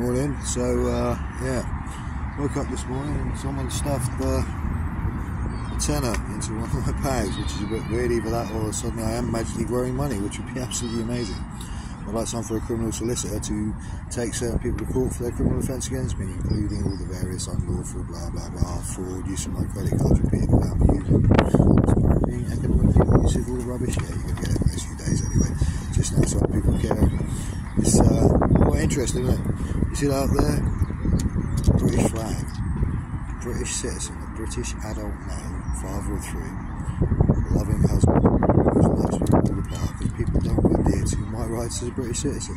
Morning. So uh, yeah, woke up this morning and someone stuffed uh, a tenner into one of my bags, which is a bit weird. Either that, or suddenly I am magically growing money, which would be absolutely amazing. I'd like some for a criminal solicitor to take certain people to court for their criminal offence against me, including all the various unlawful blah blah blah, fraud, use of my credit card repeatedly without me using abusive, all the rubbish. Yeah, you're gonna get it in the next few days anyway. Just now, so people care. Interesting, isn't it? You see that out there? British flag, British citizen, a British adult male, father of three, loving husband, because people don't adhere to my rights as a British citizen.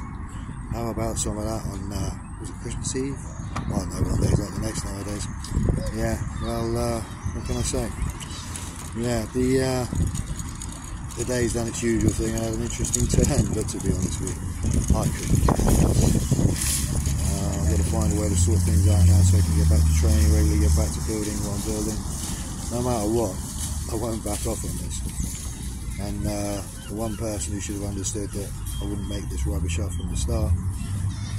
How about some of that on, uh, was it Christmas Eve? I don't know, one day's like the next nowadays. Yeah, well, uh, what can I say? Yeah, the uh, the day's done its usual thing and had an interesting turn, but to be honest with you, I couldn't To way to sort things out now so I can get back to training regularly, get back to building what I'm building. No matter what, I won't back off on this. And uh, the one person who should have understood that I wouldn't make this rubbish up from the start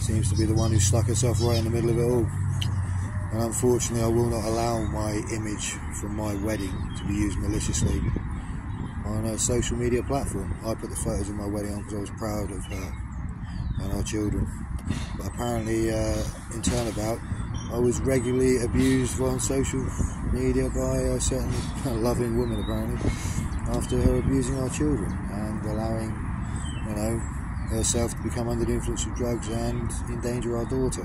seems to be the one who stuck herself right in the middle of it all. And unfortunately, I will not allow my image from my wedding to be used maliciously on a social media platform. I put the photos of my wedding on because I was proud of her and our children. But apparently, uh, in turnabout, I was regularly abused on social media by a certain loving woman, apparently, after her abusing our children and allowing, you know, herself to become under the influence of drugs and endanger our daughter,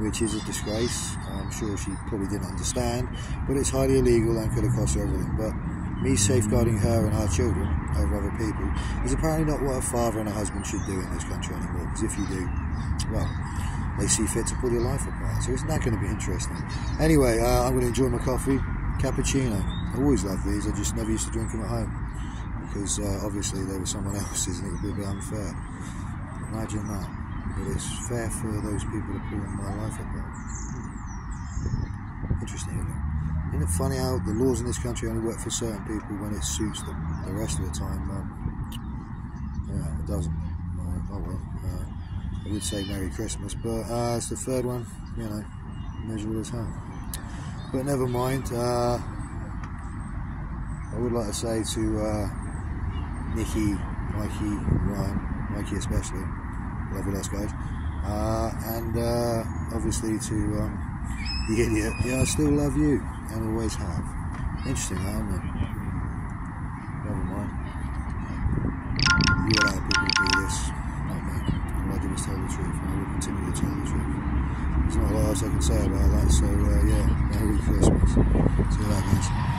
which is a disgrace. I'm sure she probably didn't understand, but it's highly illegal and could have cost her everything. But me safeguarding her and our children over other people is apparently not what a father and a husband should do in this country anymore. Because if you do, well, they see fit to pull your life apart. So isn't that going to be interesting? Anyway, uh, I'm going to enjoy my coffee, cappuccino. I always love these. I just never used to drink them at home because uh, obviously they were someone else's and it would be a bit unfair. Imagine that. But it's fair for those people to pull my life apart. Interesting, isn't it funny how the laws in this country only work for certain people when it suits them? The rest of the time, um, yeah, it doesn't. Uh, oh well. Uh, I would say Merry Christmas, but uh, it's the third one, you know, miserable as hell. But never mind. Uh, I would like to say to uh, Nikki, Mikey, Ryan, Mikey especially, love you, guys, uh, and obviously to um, the idiot. Yeah, I still love you and always have. Interesting, isn't it? Never mind. You allow people to do this, not me. All I do is tell the truth, and I will continue to tell the truth. There's not a lot else I can say about that, so uh, yeah, Merry Christmas. See you later.